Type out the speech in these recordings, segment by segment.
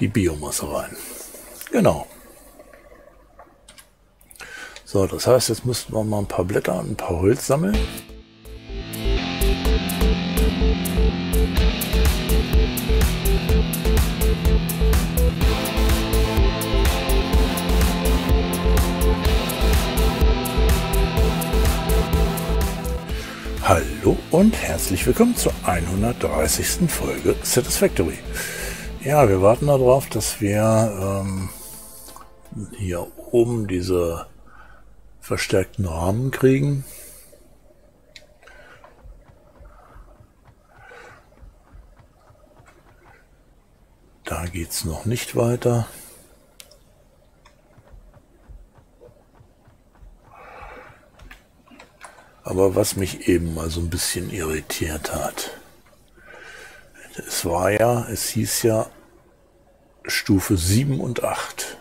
die Biomasse rein. Genau. So, das heißt, jetzt müssten wir mal ein paar Blätter und ein paar Holz sammeln. Hallo und herzlich willkommen zur 130. Folge Satisfactory. Ja, wir warten darauf, dass wir ähm, hier oben diese verstärkten Rahmen kriegen. Da geht es noch nicht weiter. Aber was mich eben mal so ein bisschen irritiert hat, es war ja, es hieß ja Stufe 7 und 8.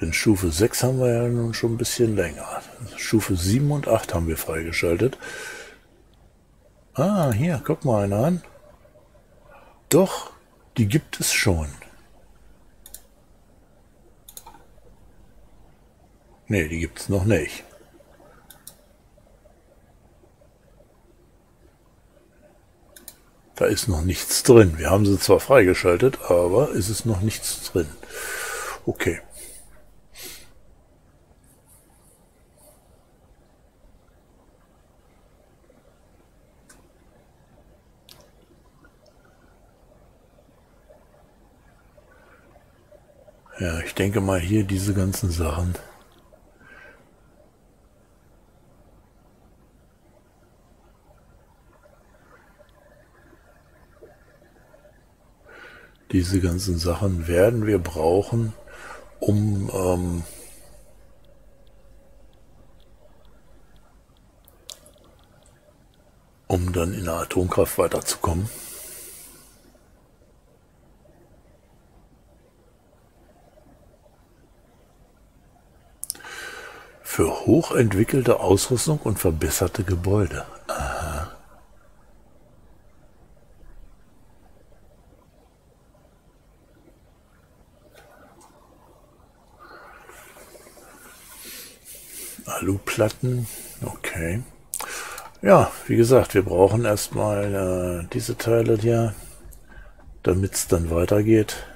Denn Stufe 6 haben wir ja nun schon ein bisschen länger. Stufe 7 und 8 haben wir freigeschaltet. Ah, hier, guck mal einer an. Doch, die gibt es schon. Ne, die gibt es noch nicht. Da ist noch nichts drin. Wir haben sie zwar freigeschaltet, aber ist es noch nichts drin. Okay. Ja, ich denke mal hier diese ganzen Sachen. Diese ganzen Sachen werden wir brauchen, um ähm, um dann in der Atomkraft weiterzukommen. Für hochentwickelte Ausrüstung und verbesserte Gebäude. Aluplatten. Okay. Ja, wie gesagt, wir brauchen erstmal äh, diese Teile hier, damit es dann weitergeht.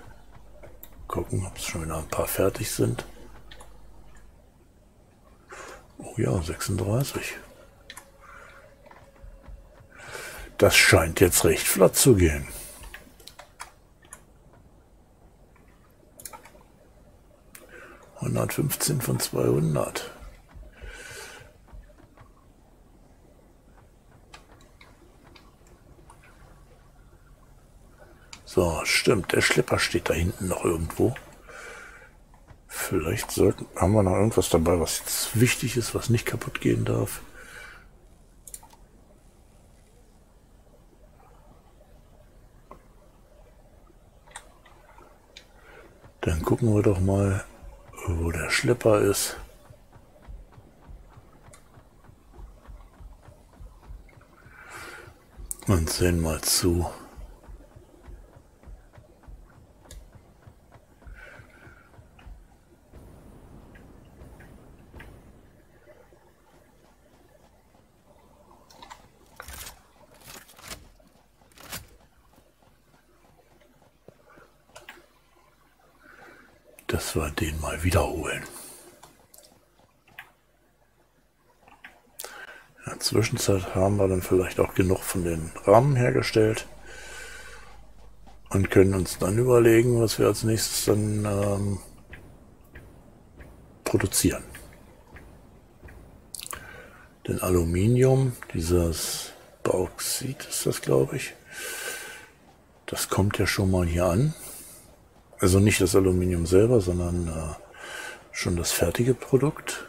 Gucken, ob es schon wieder ein paar fertig sind. Oh ja, 36. Das scheint jetzt recht flott zu gehen. Hundertfünfzehn von zweihundert. So, stimmt. Der Schlepper steht da hinten noch irgendwo. Vielleicht sollten, haben wir noch irgendwas dabei, was jetzt wichtig ist, was nicht kaputt gehen darf. Dann gucken wir doch mal, wo der Schlepper ist. Und sehen mal zu. dass wir den mal wiederholen. In der Zwischenzeit haben wir dann vielleicht auch genug von den Rahmen hergestellt und können uns dann überlegen, was wir als nächstes dann ähm, produzieren. Denn Aluminium, dieses Bauxit ist das, glaube ich, das kommt ja schon mal hier an. Also nicht das Aluminium selber, sondern äh, schon das fertige Produkt.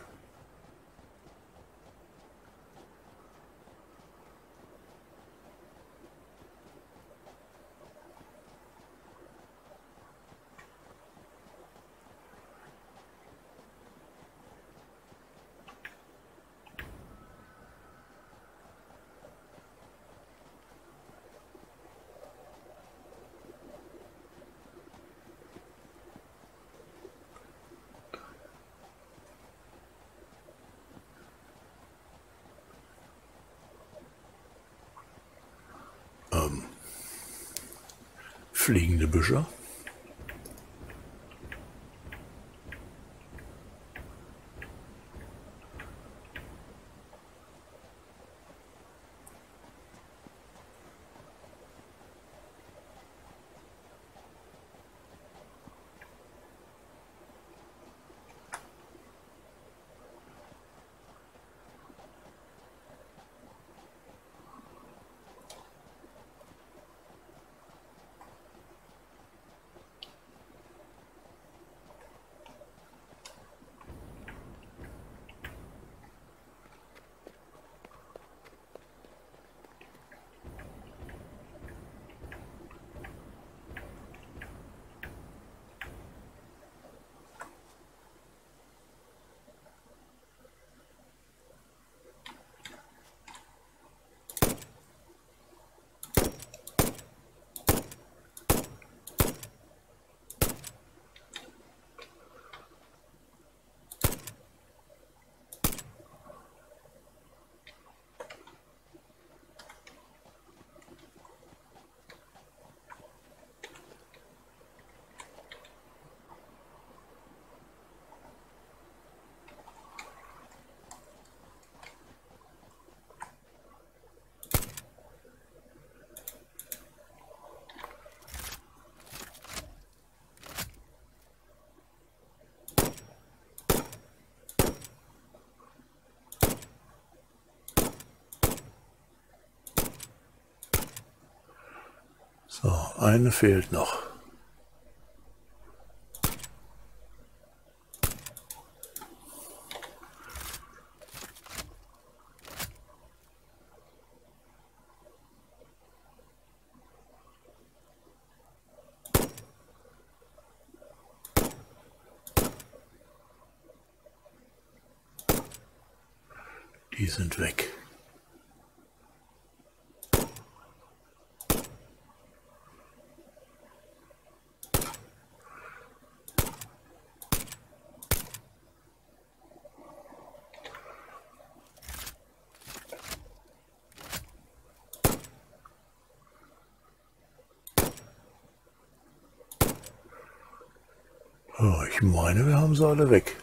So, eine fehlt noch. Die sind weg. Oh, ich meine, wir haben sie alle weg.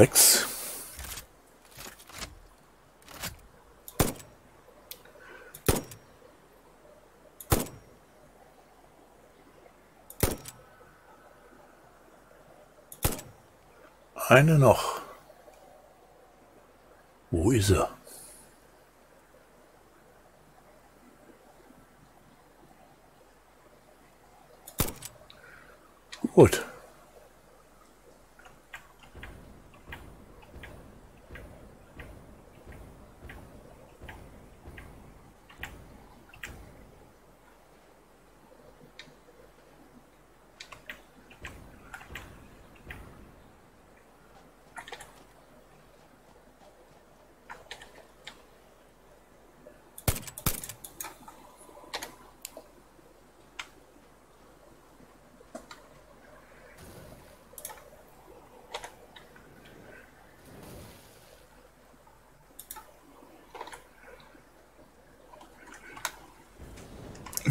Sechs. Eine noch. Wo ist er? Gut.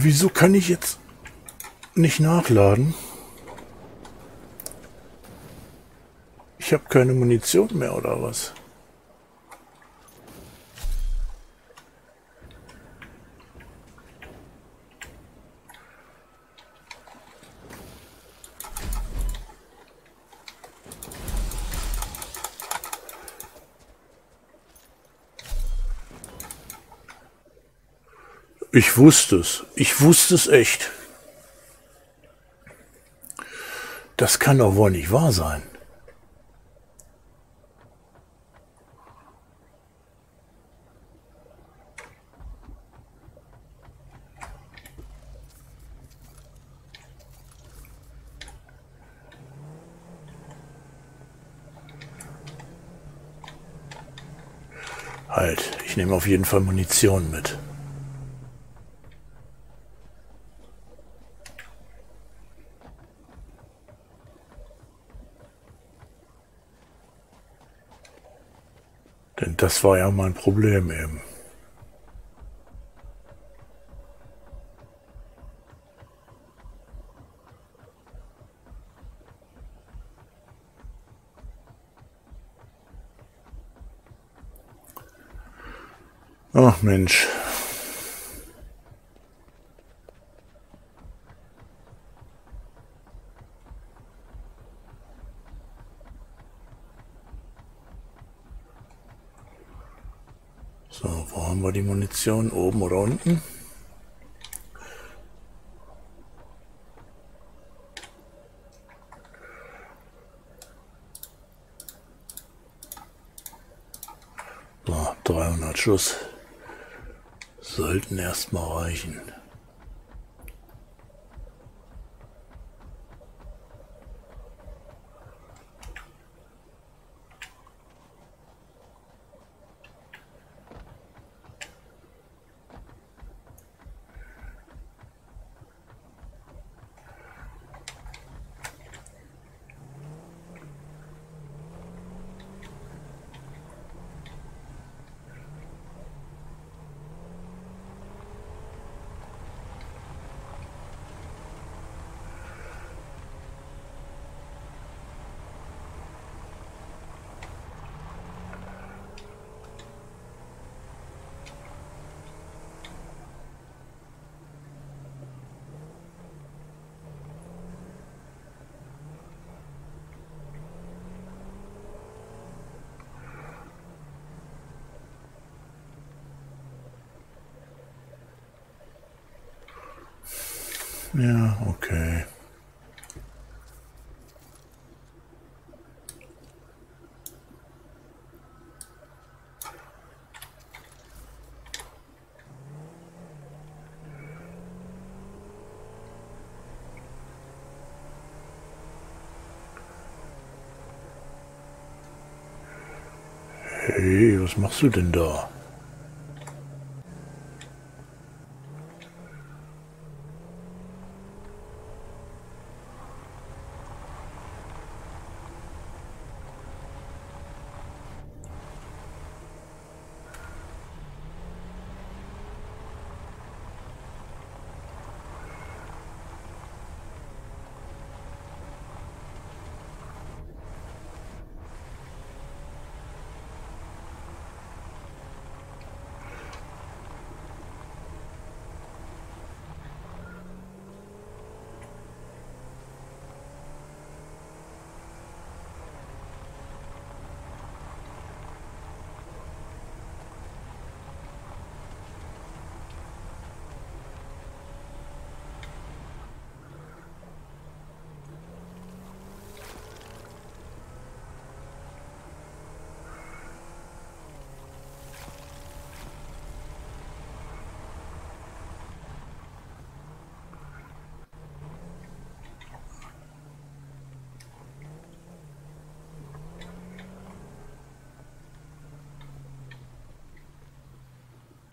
Wieso kann ich jetzt nicht nachladen? Ich habe keine Munition mehr oder was? Ich wusste es. Ich wusste es echt. Das kann doch wohl nicht wahr sein. Halt, ich nehme auf jeden Fall Munition mit. Denn das war ja mein Problem eben. Ach Mensch. So, wo haben Munition? Oben oder unten? So, 300 Schuss sollten erstmal reichen. Ja, okay. Hey, was machst du denn da?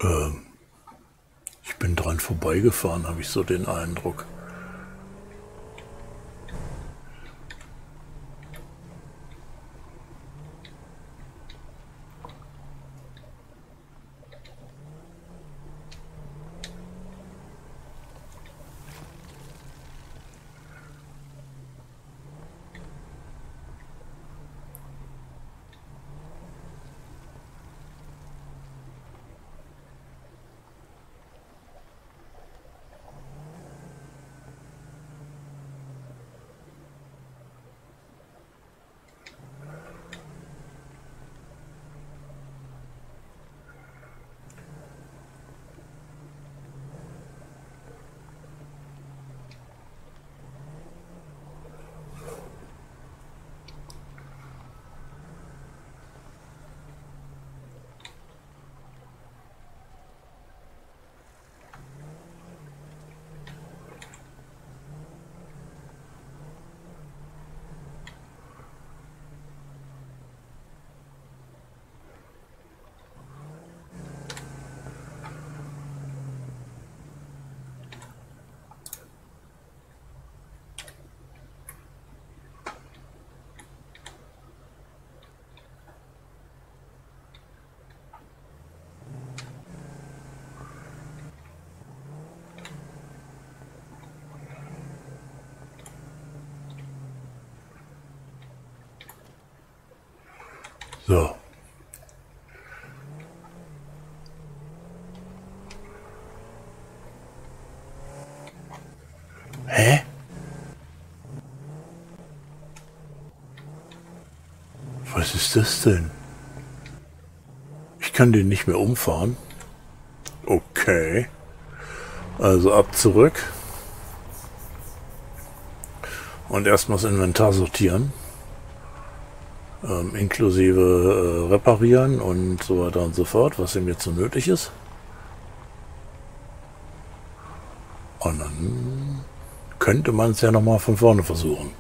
Ähm, ich bin dran vorbeigefahren, habe ich so den Eindruck. So. Hä? Was ist das denn? Ich kann den nicht mehr umfahren. Okay. Also ab zurück. Und erstmal das Inventar sortieren. Ähm, inklusive äh, reparieren und so weiter und so fort, was ihm jetzt so nötig ist. Und dann könnte man es ja nochmal von vorne versuchen.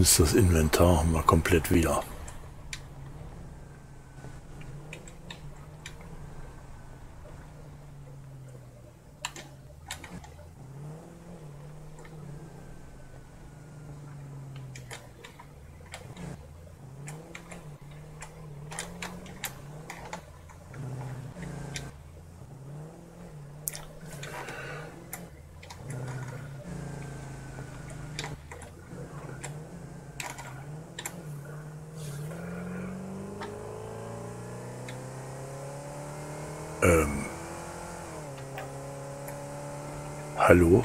Zumindest das Inventar wir komplett wieder. Ähm. Hallo?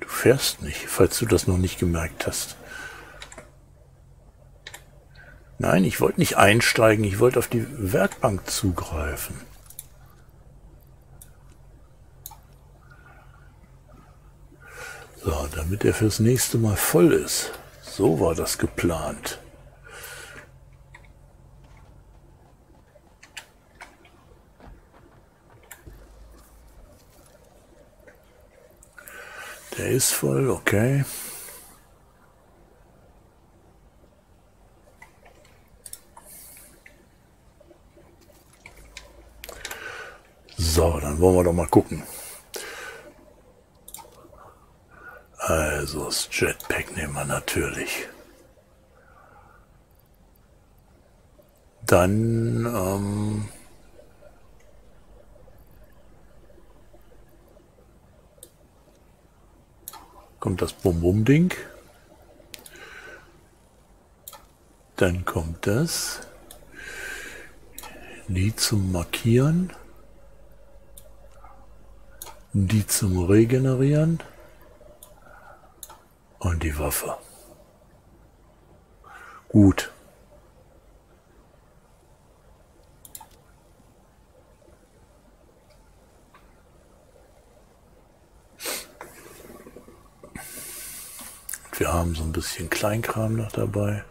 Du fährst nicht, falls du das noch nicht gemerkt hast. Nein, ich wollte nicht einsteigen, ich wollte auf die Werkbank zugreifen. So, damit er fürs nächste Mal voll ist. So war das geplant. Der ist voll, okay. So, dann wollen wir doch mal gucken. Also das Jetpack nehmen wir natürlich. Dann ähm, kommt das Bum-Bum-Ding. Dann kommt das. Die zum Markieren. Die zum Regenerieren und die Waffe. Gut. Wir haben so ein bisschen Kleinkram noch dabei.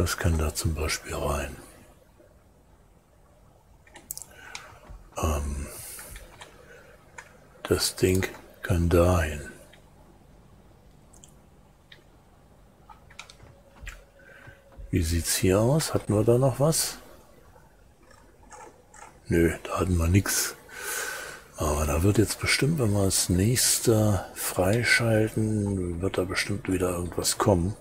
Das kann da zum Beispiel rein. Ähm, das Ding kann dahin. Wie sieht's hier aus? Hatten wir da noch was? Nö, da hatten wir nichts. Aber da wird jetzt bestimmt, wenn wir das nächste freischalten, wird da bestimmt wieder irgendwas kommen.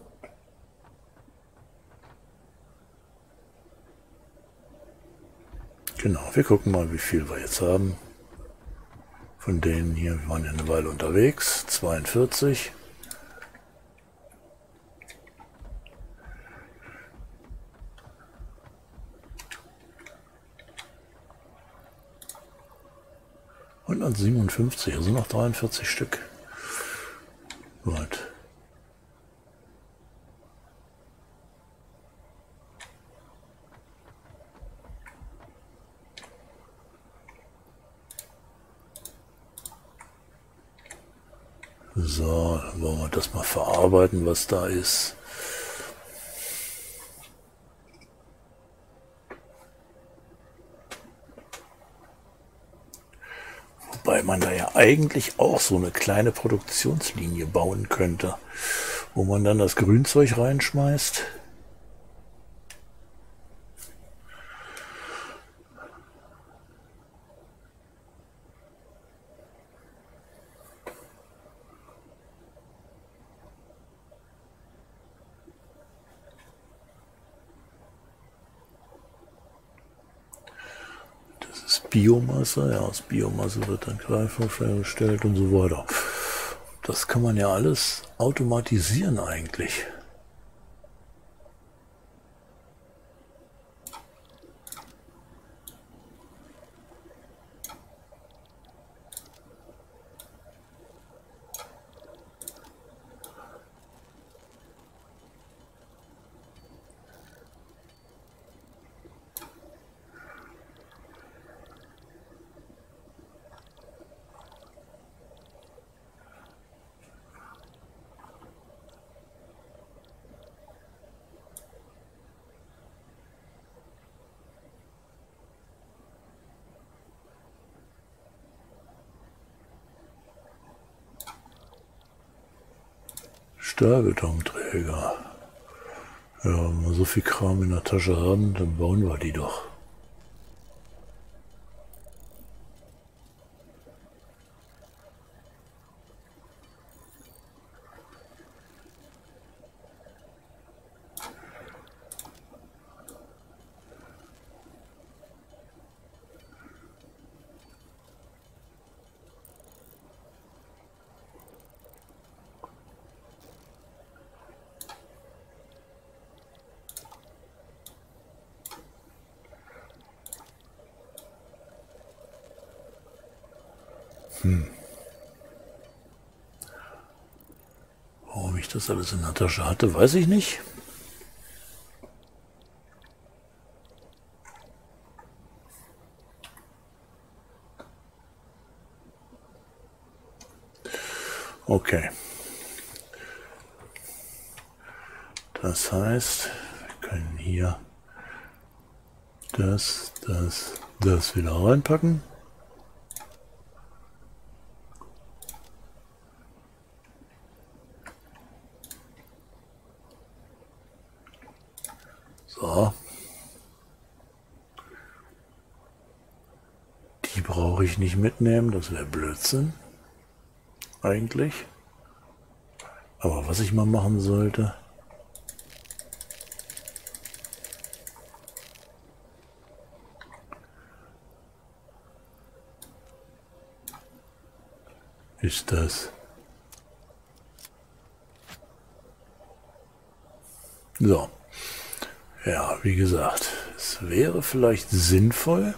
Genau, wir gucken mal, wie viel wir jetzt haben. Von denen hier, wir waren eine Weile unterwegs, 42. 157, also noch 43 Stück. Gut. So, dann wollen wir das mal verarbeiten, was da ist. Wobei man da ja eigentlich auch so eine kleine Produktionslinie bauen könnte, wo man dann das Grünzeug reinschmeißt. Biomasse, ja, aus Biomasse wird dann Treibstoff hergestellt und so weiter. Das kann man ja alles automatisieren eigentlich. Stahlbetonträger. Ja, wenn wir so viel Kram in der Tasche haben, dann bauen wir die doch. Hm. Warum ich das alles in der Tasche hatte, weiß ich nicht. Okay. Das heißt, wir können hier das, das, das wieder reinpacken. So. Die brauche ich nicht mitnehmen, das wäre Blödsinn. Eigentlich. Aber was ich mal machen sollte... ist das. So. Ja, wie gesagt, es wäre vielleicht sinnvoll,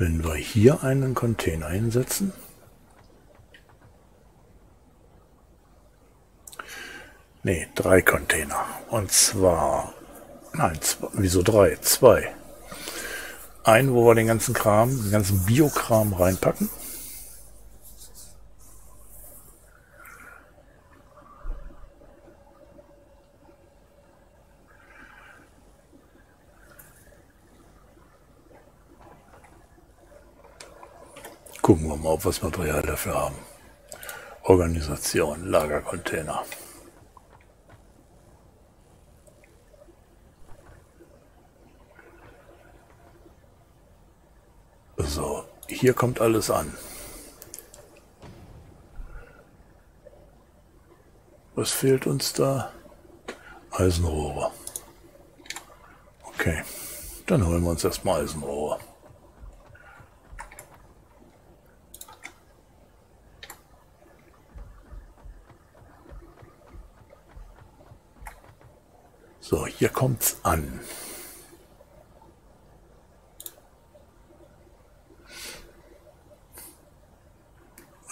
Wenn wir hier einen Container einsetzen, nee, drei Container. Und zwar, nein, zwei, wieso drei? Zwei. Einen, wo wir den ganzen Kram, den ganzen Biokram reinpacken. Das Material dafür haben. Organisation, Lagercontainer. So, hier kommt alles an. Was fehlt uns da? Eisenrohre. Okay, dann holen wir uns erstmal Eisenrohre. So, hier kommt's an.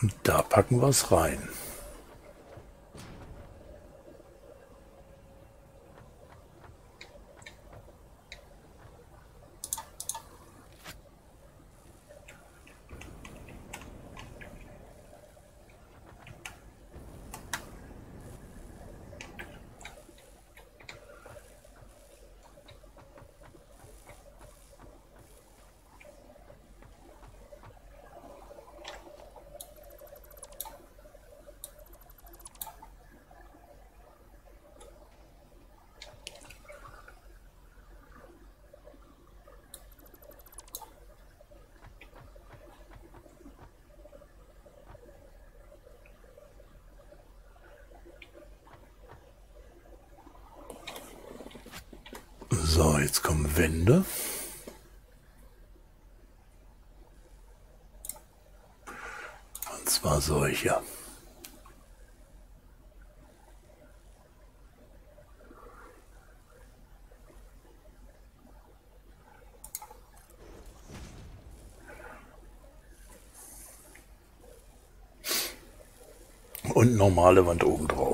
Und da packen wir es rein. So, jetzt kommen Wände. Und zwar solche. Und normale Wand oben drauf.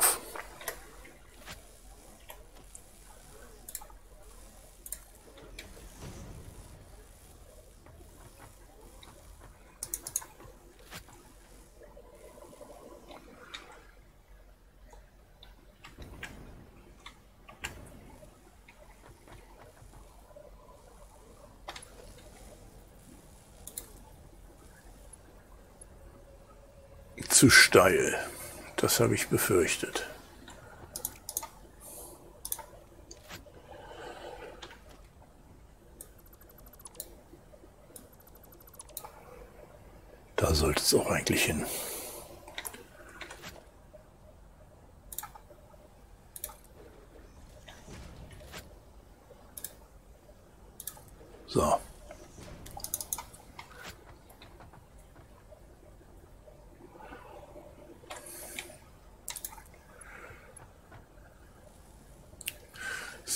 Zu steil. Das habe ich befürchtet. Da sollte es auch eigentlich hin. So.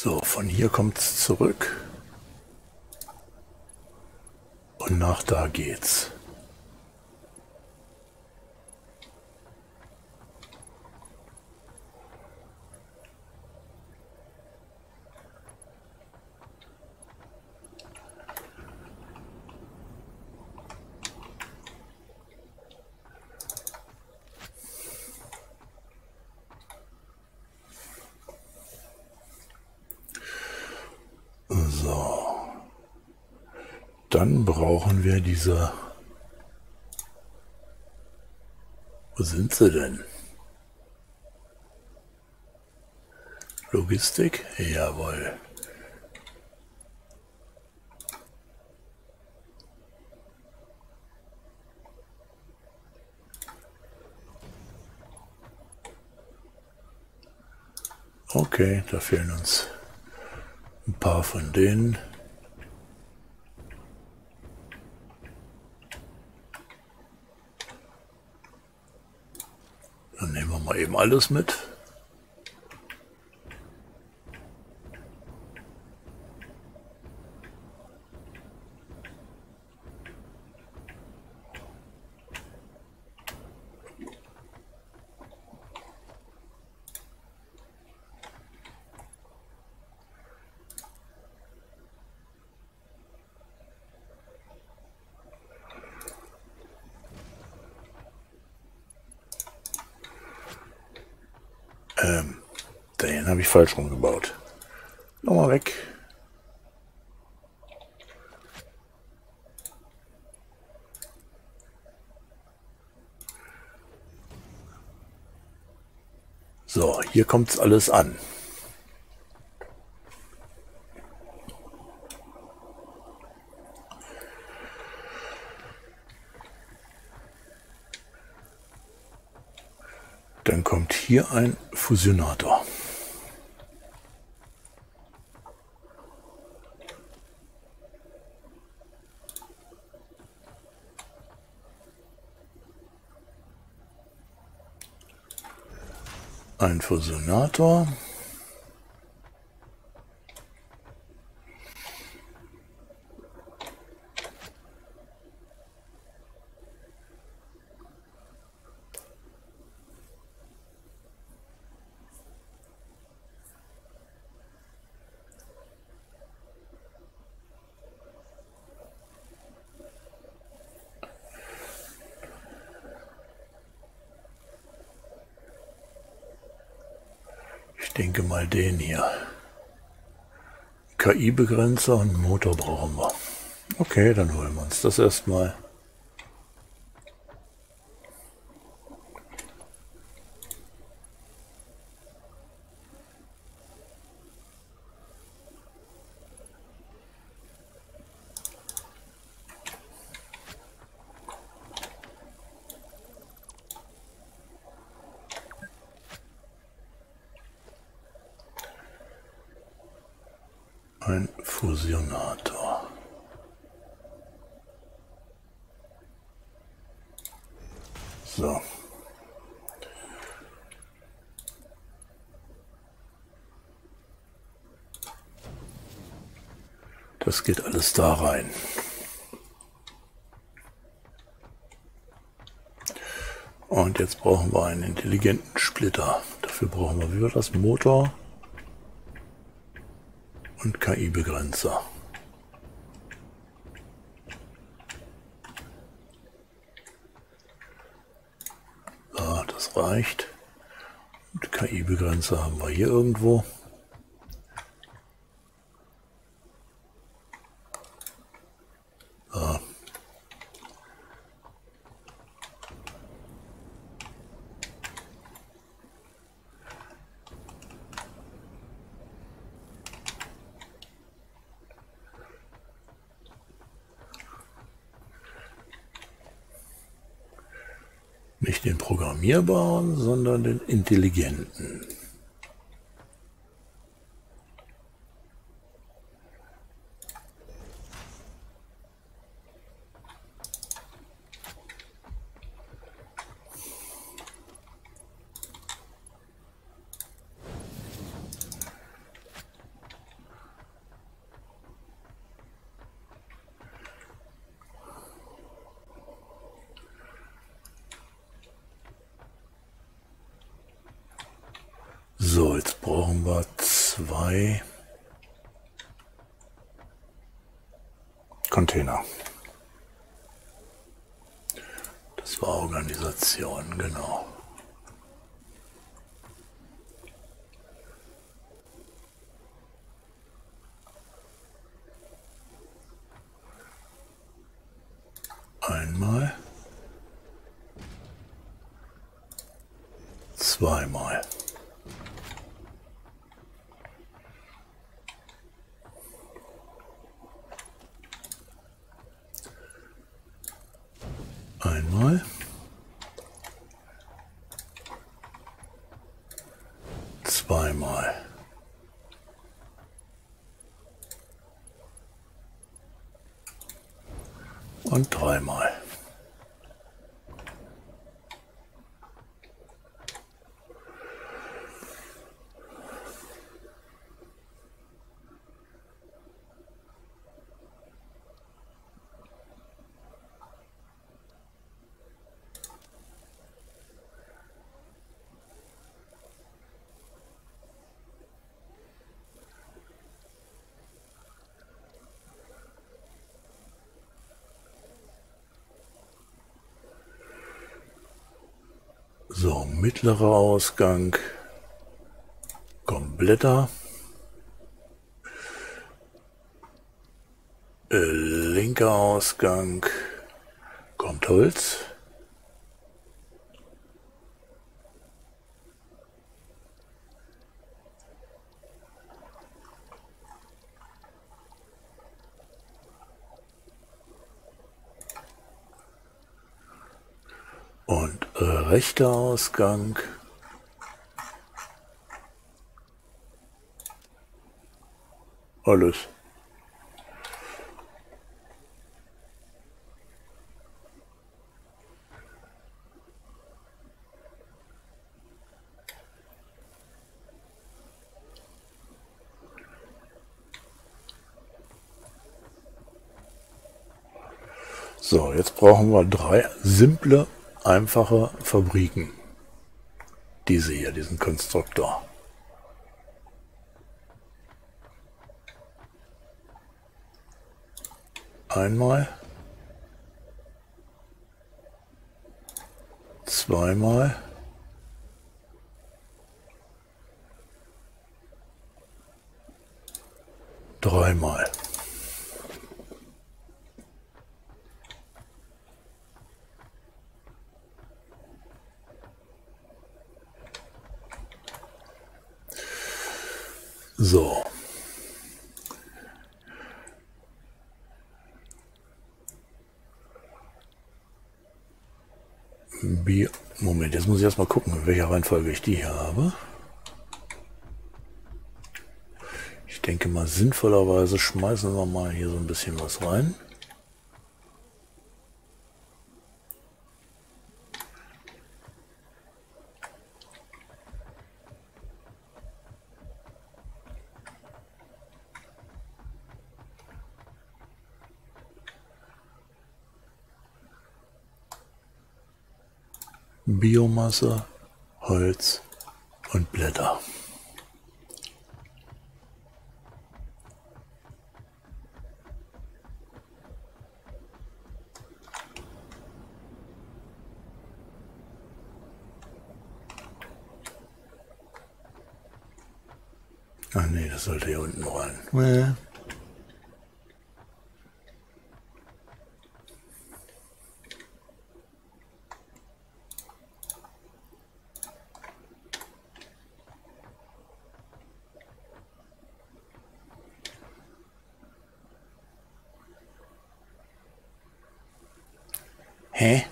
So, von hier kommt es zurück. Und nach da geht's. Dann brauchen wir diese... Wo sind sie denn? Logistik? Jawohl. Okay, da fehlen uns ein paar von denen. eben alles mit. Ähm, den habe ich falsch rumgebaut. Nochmal weg. So, hier kommt es alles an. Dann kommt hier ein Fusionator. Ein Fusionator. denke mal den hier. KI-Begrenzer und Motor brauchen wir. Okay, dann holen wir uns das erstmal. ein Fusionator. So. Das geht alles da rein. Und jetzt brauchen wir einen intelligenten Splitter. Dafür brauchen wir wieder das Motor und KI-Begrenzer. So, das reicht. Und KI-Begrenzer haben wir hier irgendwo. Nicht den programmierbaren, sondern den intelligenten. So, jetzt brauchen wir zwei Container. Das war Organisation, genau. Einmal. Zweimal. Einmal. Zweimal. Und dreimal. So, mittlerer Ausgang, kompletter. Äh, linker Ausgang, kommt Holz. rechter Ausgang. Alles. So, jetzt brauchen wir drei simple einfache Fabriken. Diese hier, diesen Konstruktor. Einmal. Zweimal. Dreimal. So. Bier. Moment, jetzt muss ich erstmal gucken, Reihenfolge ich die hier habe. Ich denke mal, sinnvollerweise schmeißen wir mal hier so ein bisschen was rein. Biomasse, Holz und Blätter. Ach nee, das sollte hier unten rein. Hä?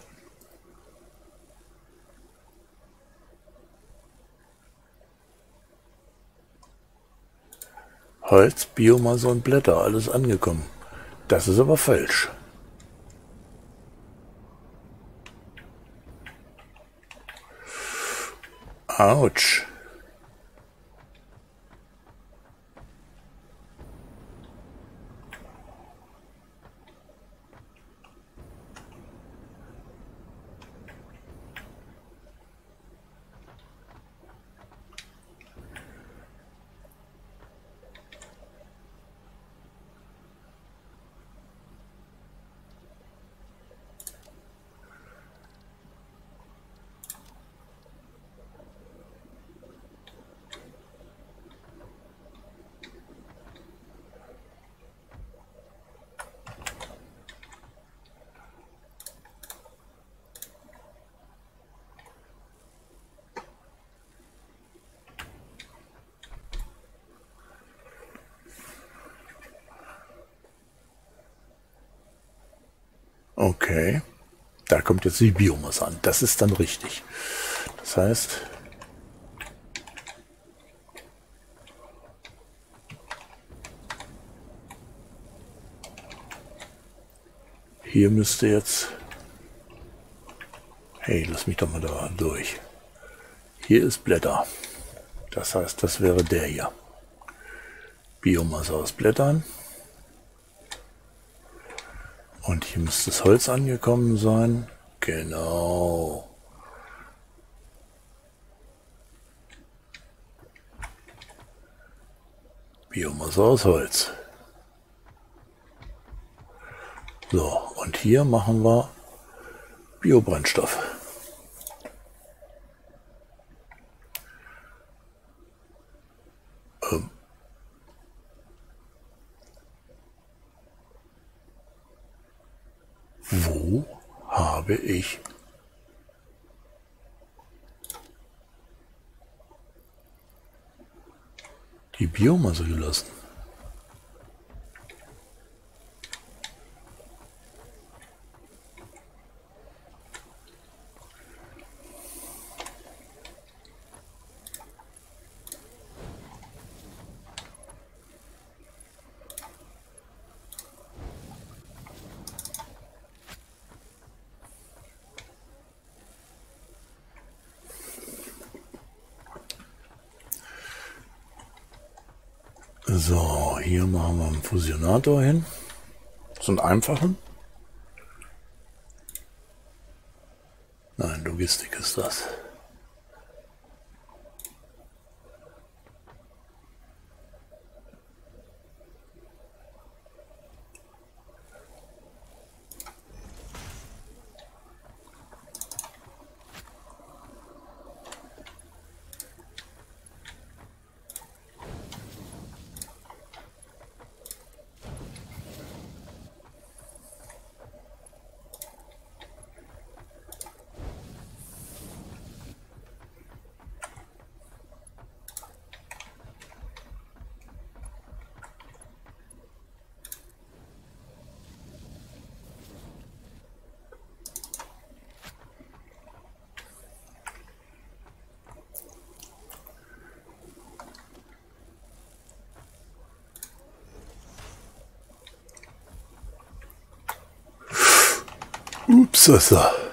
Holz, Biomasse und Blätter, alles angekommen. Das ist aber falsch. Autsch. Okay. Die Biomasse an. Das ist dann richtig. Das heißt, hier müsste jetzt... Hey, lass mich doch mal da durch. Hier ist Blätter. Das heißt, das wäre der hier. Biomasse aus Blättern. Und hier müsste das Holz angekommen sein. Genau. Biomasse aus Holz. So, und hier machen wir Biobrennstoff. Ähm, Wo habe ich die Biomasse gelassen? Fusionator hin. So einen einfachen. Nein, Logistik ist das. 瑟瑟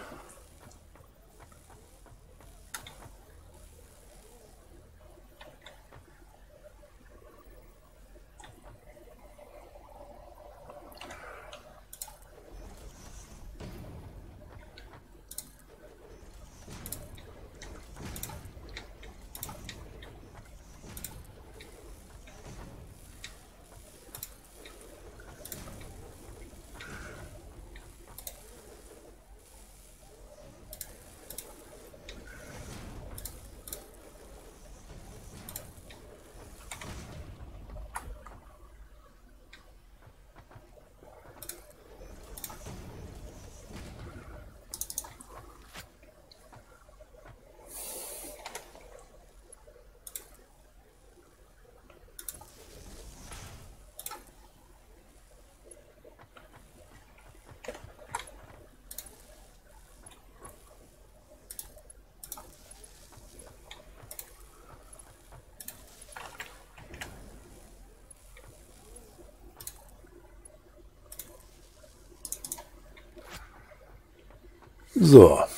So.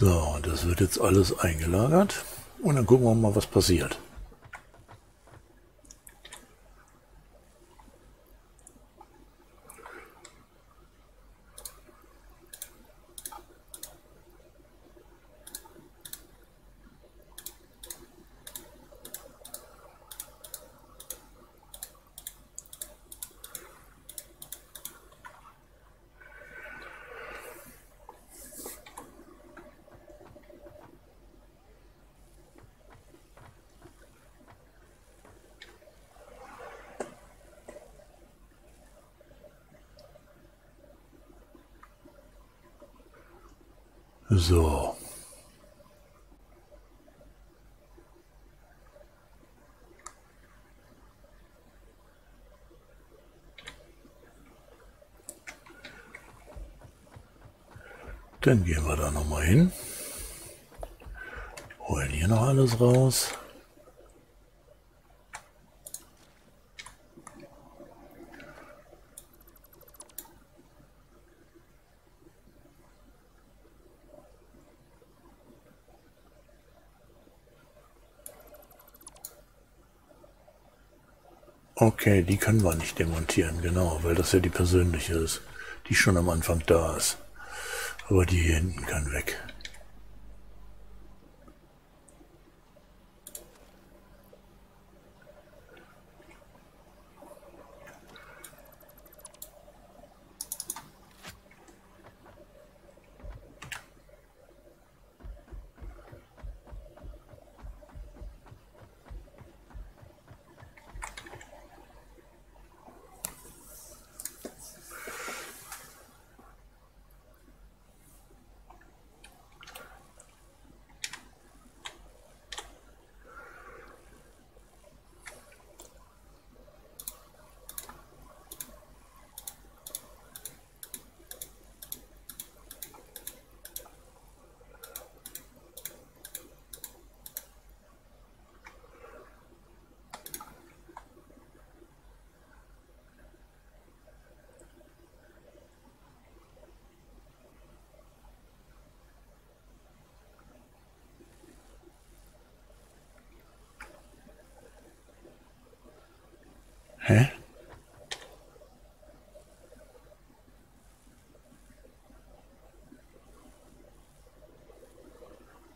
So, das wird jetzt alles eingelagert und dann gucken wir mal, was passiert. So. Dann gehen wir da nochmal hin. Holen hier noch alles raus. Okay, die können wir nicht demontieren, genau, weil das ja die persönliche ist, die schon am Anfang da ist. Aber die hier hinten kann weg.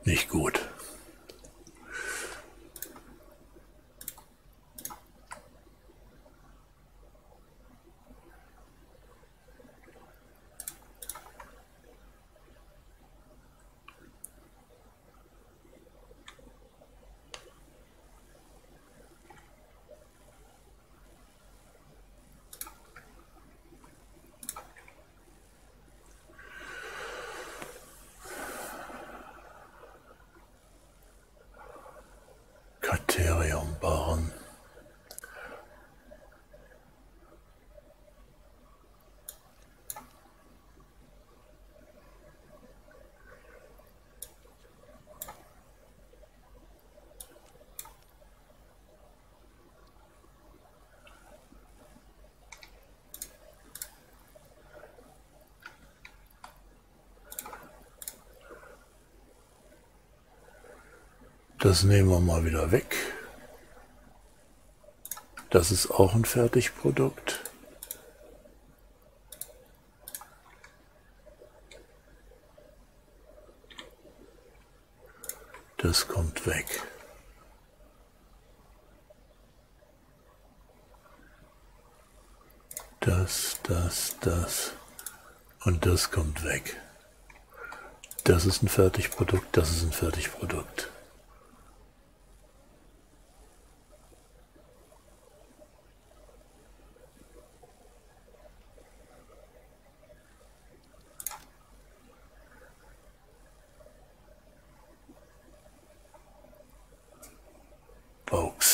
Nicht gut. Das nehmen wir mal wieder weg. Das ist auch ein Fertigprodukt. Das kommt weg. Das, das, das und das kommt weg. Das ist ein Fertigprodukt, das ist ein Fertigprodukt.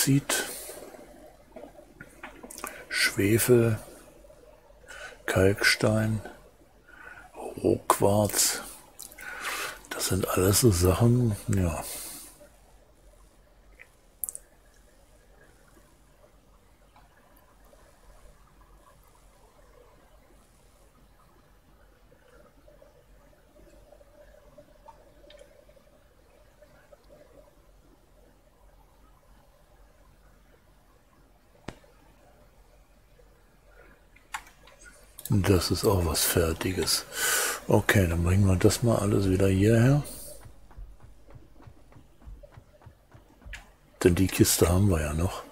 Bauxit, Schwefel, Kalkstein, Rohquarz. Das sind alles so Sachen, ja. Das ist auch was Fertiges. Okay, dann bringen wir das mal alles wieder hierher. Denn die Kiste haben wir ja noch,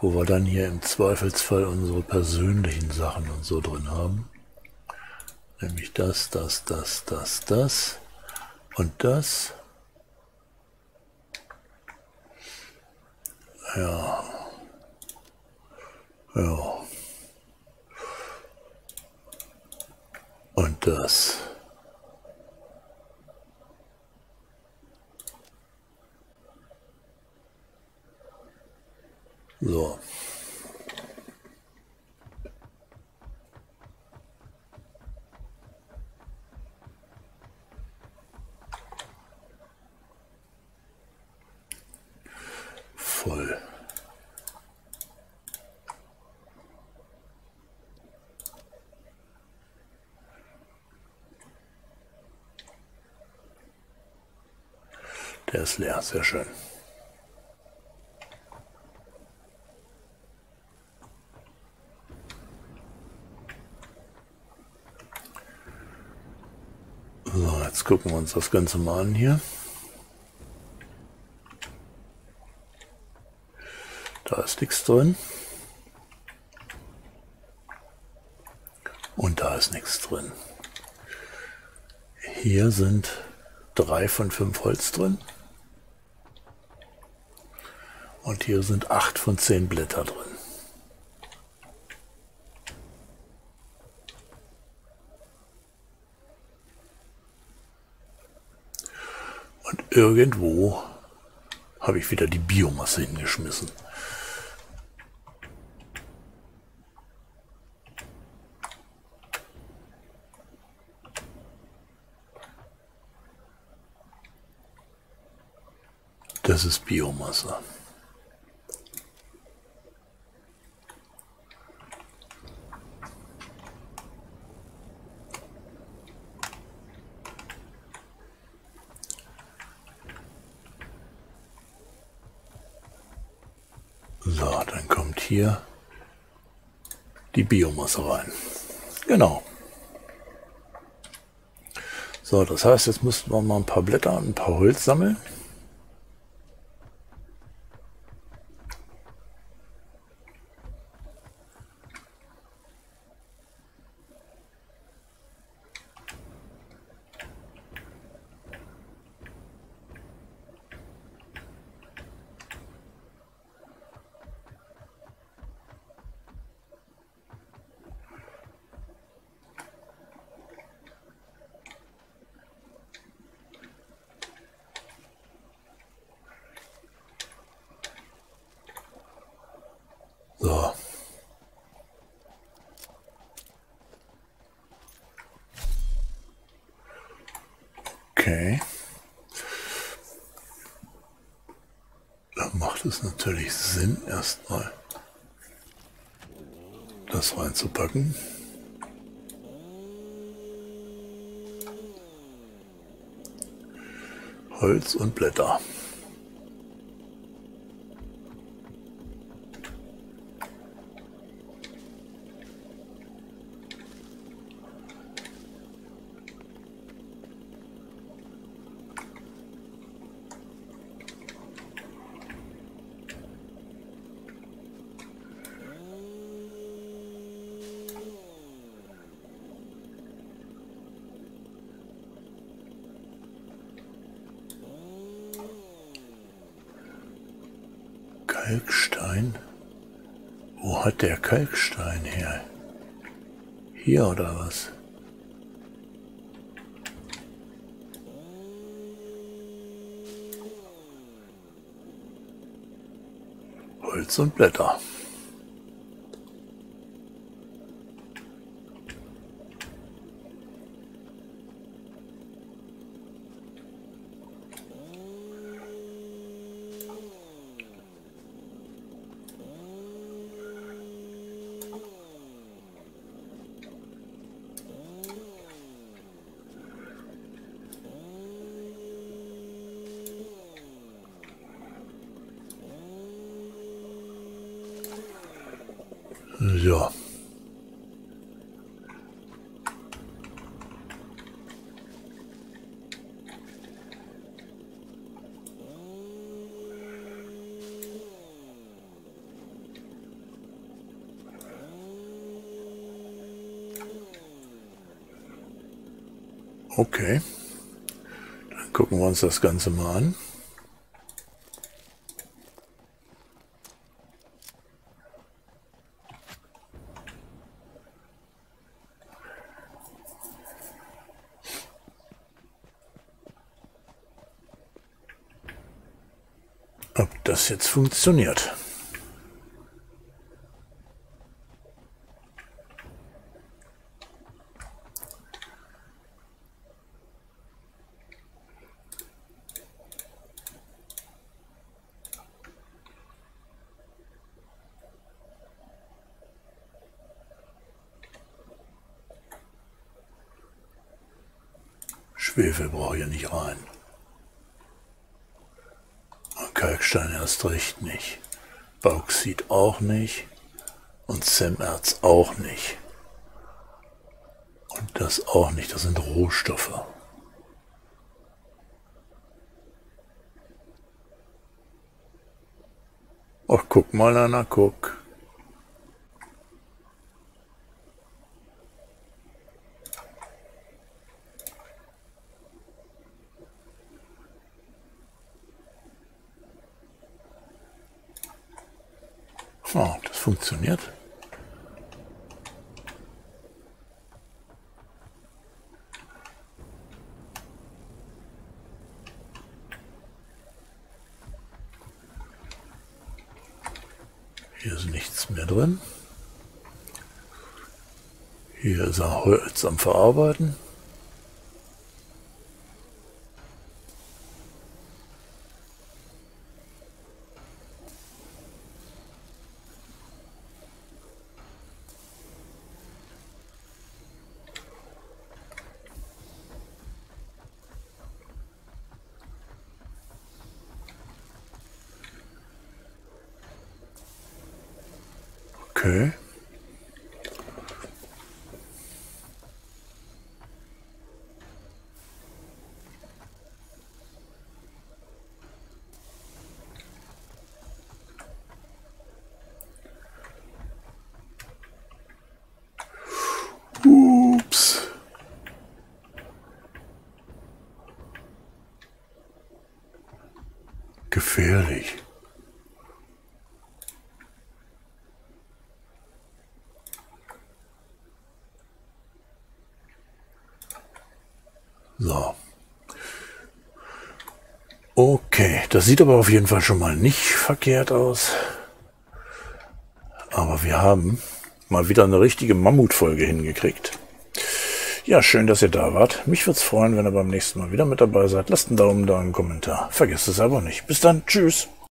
wo wir dann hier im Zweifelsfall unsere persönlichen Sachen und so drin haben. Nämlich das, das, das, das, das und das. Ja. Ja. Und das. So. Voll. Der ist leer, sehr schön. So, jetzt gucken wir uns das Ganze mal an hier. Da ist nichts drin. Und da ist nichts drin. Hier sind drei von fünf Holz drin. Und hier sind acht von zehn Blätter drin. Und irgendwo habe ich wieder die Biomasse hingeschmissen. Das ist Biomasse. So, dann kommt hier die Biomasse rein. Genau. So, das heißt, jetzt müssten wir mal ein paar Blätter und ein paar Holz sammeln. Okay. Da macht es natürlich Sinn, erstmal das reinzupacken. Holz und Blätter. Kalkstein? Wo hat der Kalkstein her? Hier oder was? Holz und Blätter. Ja. Okay. Dann gucken wir uns das Ganze mal an. ob jetzt funktioniert. Schwefel brauche ich nicht rein. Kalkstein erst recht nicht. Bauxit auch nicht. Und Semerz auch nicht. Und das auch nicht. Das sind Rohstoffe. Ach, guck mal, Anna, guck. Oh, das funktioniert. Hier ist nichts mehr drin. Hier ist er Holz am Verarbeiten. Okay. So. Okay, das sieht aber auf jeden Fall schon mal nicht verkehrt aus. Aber wir haben mal wieder eine richtige Mammutfolge hingekriegt. Ja, schön, dass ihr da wart. Mich würde es freuen, wenn ihr beim nächsten Mal wieder mit dabei seid. Lasst einen Daumen da, einen Kommentar. Vergesst es aber nicht. Bis dann. Tschüss.